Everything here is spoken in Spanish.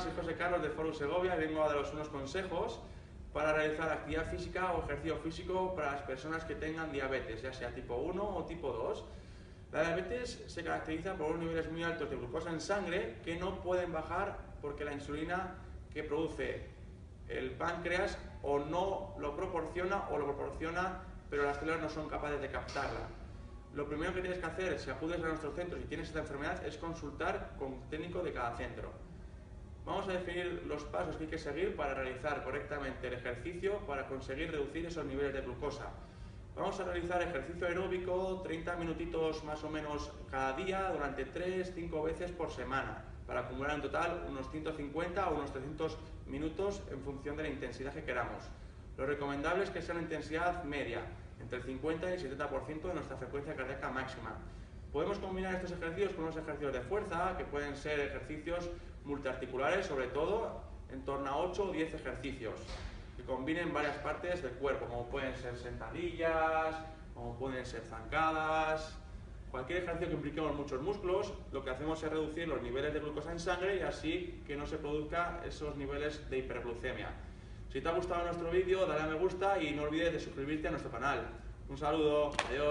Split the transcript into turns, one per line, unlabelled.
Soy José Carlos de Foro Segovia y vengo a daros unos consejos para realizar actividad física o ejercicio físico para las personas que tengan diabetes, ya sea tipo 1 o tipo 2. La diabetes se caracteriza por unos niveles muy altos de glucosa en sangre que no pueden bajar porque la insulina que produce el páncreas o no lo proporciona o lo proporciona pero las células no son capaces de captarla. Lo primero que tienes que hacer si acudes a nuestros centros y tienes esta enfermedad es consultar con un técnico de cada centro. Vamos a definir los pasos que hay que seguir para realizar correctamente el ejercicio para conseguir reducir esos niveles de glucosa. Vamos a realizar ejercicio aeróbico 30 minutitos más o menos cada día durante 3-5 veces por semana para acumular en total unos 150 o unos 300 minutos en función de la intensidad que queramos. Lo recomendable es que sea una intensidad media, entre el 50 y el 70% de nuestra frecuencia cardíaca máxima. Podemos combinar estos ejercicios con unos ejercicios de fuerza, que pueden ser ejercicios multiarticulares, sobre todo en torno a 8 o 10 ejercicios, que combinen varias partes del cuerpo, como pueden ser sentadillas, como pueden ser zancadas. Cualquier ejercicio que impliquemos muchos músculos, lo que hacemos es reducir los niveles de glucosa en sangre y así que no se produzca esos niveles de hiperglucemia. Si te ha gustado nuestro vídeo, dale a me gusta y no olvides de suscribirte a nuestro canal. Un saludo, adiós.